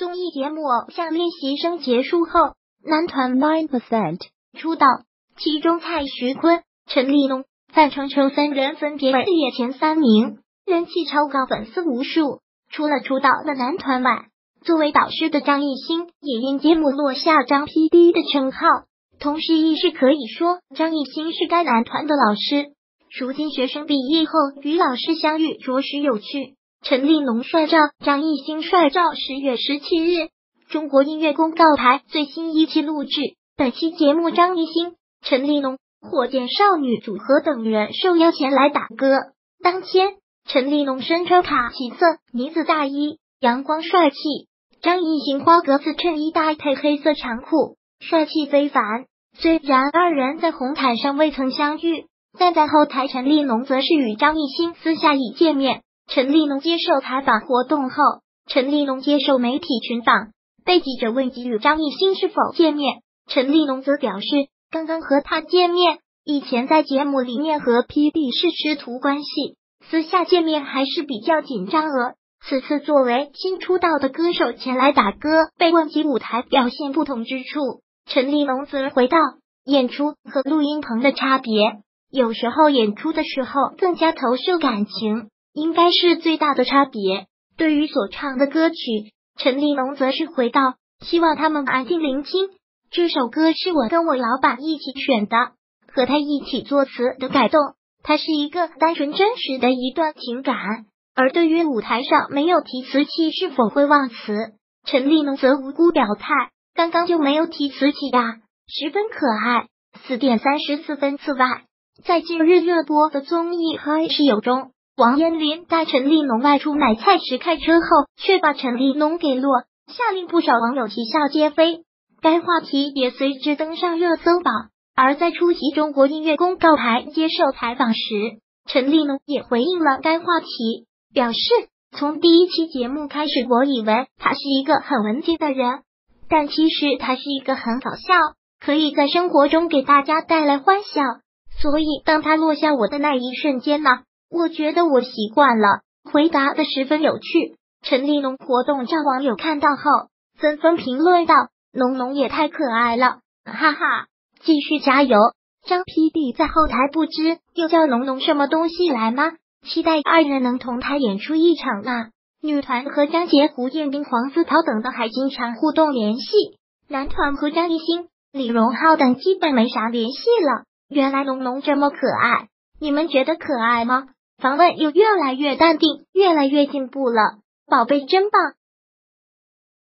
综艺节目《偶像练习生》结束后，男团 Nine Percent 出道，其中蔡徐坤、陈立农、范丞丞三人分别位列前三名，人气超高，粉丝无数。除了出道的男团外，作为导师的张艺兴也因节目落下“张 PD” 的称号，同时亦是可以说张艺兴是该男团的老师。如今学生毕业后与老师相遇，着实有趣。陈立农帅照，张艺兴帅照。十月十七日，中国音乐公告牌最新一期录制。本期节目，张艺兴、陈立农、火箭少女组合等人受邀前来打歌。当天，陈立农身穿卡其色呢子大衣，阳光帅气；张艺兴花格子衬衣搭配黑色长裤，帅气非凡。虽然二人在红毯上未曾相遇，但在后台，陈立农则是与张艺兴私下已见面。陈立农接受采访活动后，陈立农接受媒体群访，被记者问及与张艺兴是否见面，陈立农则表示刚刚和他见面，以前在节目里面和 P D 是师徒关系，私下见面还是比较紧张了。此次作为新出道的歌手前来打歌，被问及舞台表现不同之处，陈立农则回道：演出和录音棚的差别，有时候演出的时候更加投射感情。应该是最大的差别。对于所唱的歌曲，陈立农则是回道：“希望他们安静聆听。这首歌是我跟我老板一起选的，和他一起作词的改动。它是一个单纯真实的一段情感。而对于舞台上没有提词器是否会忘词，陈立农则无辜表态：刚刚就没有提词器呀，十分可爱。四点三十四分。此外，在近日热播的综艺《嗨室友》中。王彦霖带陈立农外出买菜时开车后，却把陈立农给落，下令不少网友啼笑皆非。该话题也随之登上热搜榜。而在出席中国音乐公告牌接受采访时，陈立农也回应了该话题，表示从第一期节目开始，我以为他是一个很文静的人，但其实他是一个很搞笑，可以在生活中给大家带来欢笑。所以当他落下我的那一瞬间呢？我觉得我习惯了，回答的十分有趣。陈立农活动让网友看到后，纷纷评论道：“农农也太可爱了，哈哈！继续加油！”张 PD 在后台不知又叫农农什么东西来吗？期待二人能同台演出一场呢。女团和张杰、胡彦斌、黄子韬等的还经常互动联系，男团和张艺兴、李荣浩等基本没啥联系了。原来农农这么可爱，你们觉得可爱吗？访问又越来越淡定，越来越进步了，宝贝真棒！